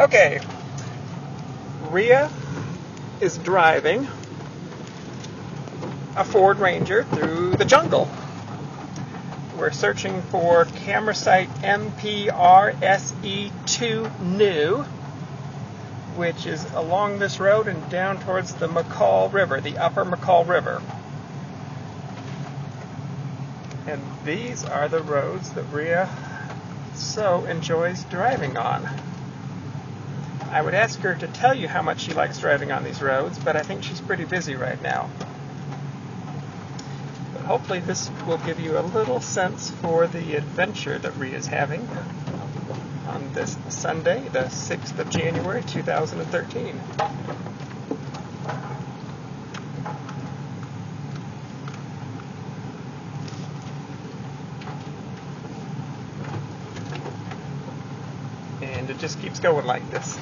Okay. Rhea is driving a Ford Ranger through the jungle. We're searching for camera site MPRSE2 new, which is along this road and down towards the Macal River, the upper Macal River. And these are the roads that Rhea so enjoys driving on. I would ask her to tell you how much she likes driving on these roads, but I think she's pretty busy right now. But hopefully, this will give you a little sense for the adventure that Rhea is having on this Sunday, the 6th of January 2013. And it just keeps going like this.